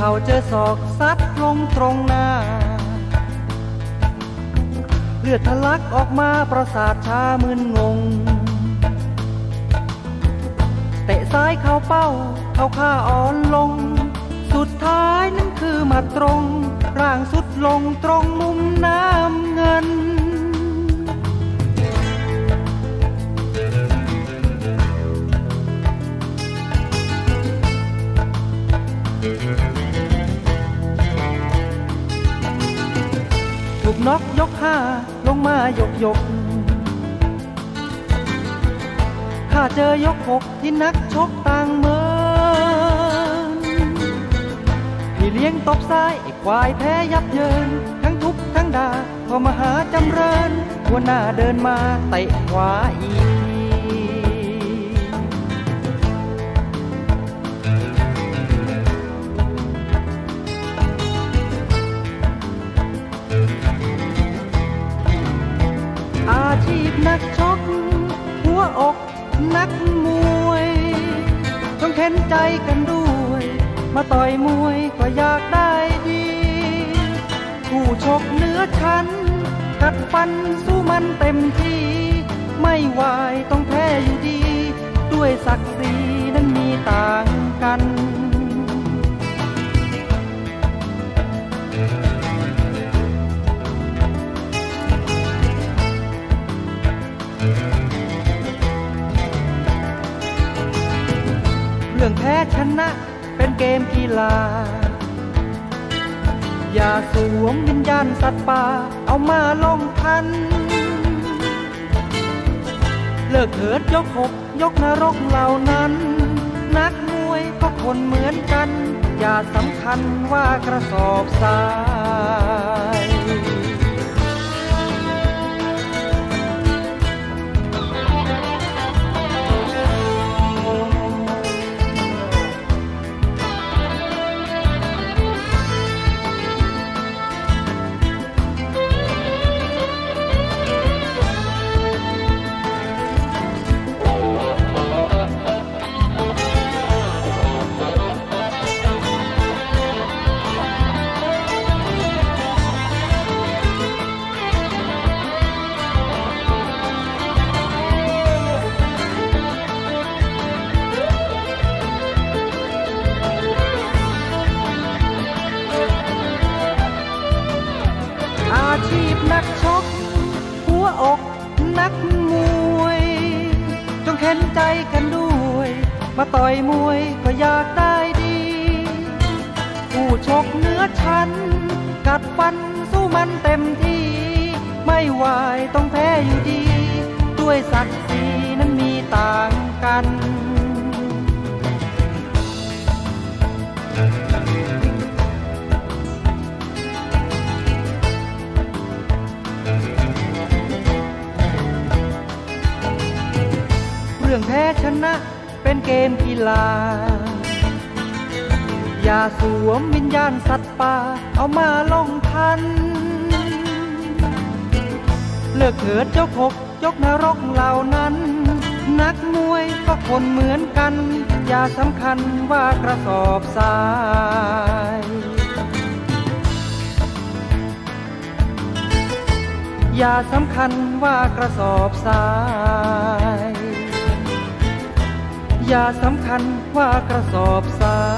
ขาเจอศอกซัดลงตรงหน้า เลือดทะลักออกมาประสาทชามึนงง เตะซ้ายเข้าเป้า เข้าข้าอ่อนลง สุดท้ายนั้นคือมาตรง ร่างสุดลงตรงมุมน้ำเงิน น็อกยกห้าลงมายกยกข้าเจอยกหกที่นักชกต่างเมืองพี่เลี้ยงตบซ้ายไอ้ควายแพ้ยับเยิน ทั้งทุบทั้งด่าพอมาหาจำเริญหัวหน้าเดินมาเตะขวาอีก พนักชกหัวอกนักมวยต้องเข็นใจกันด้วย มาต่อยมวยก็อยากได้ดี ผู้ชกเนื้อชั้น กัดฟันสู้มันเต็มที่ ไม่วายต้องแพ้อยู่ดี ด้วยศักดิ์ศรี เรื่องแพ้ชนะเป็นเกมกีฬา อย่าสวมวิญญาณสัตว์ป่าเอามาลงทัน เลิกเถิดยกหกยกนรกเหล่านั้น นักมวยก็คนเหมือนกัน อย่าสำคัญว่ากระสอบทราย ชีพนักชก หัวอกนักมวย จงเข็นใจกันด้วย มาต่อยมวยก็อยากได้ดี ผู้ชกเนื้อชั้น กัดฟันสู้มันเต็มที่ ไม่วายต้องแพ้อยู่ดี ด้วยศักดิ์ศรีนั้นมีต่างกัน พ้ชนะเป็นเกมกีฬา อย่าสวมวิญญาณสัตว์ป่า เอามาลงทัน เลิกเถิดเจ้าหกยกนรกเหล่านั้น นักมวยก็คนเหมือนกัน อย่าสำคัญว่ากระสอบทรายอย่าสำคัญว่ากระสอบทราย อย่าสำคัญว่ากระสอบทราย